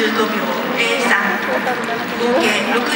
秒03合計60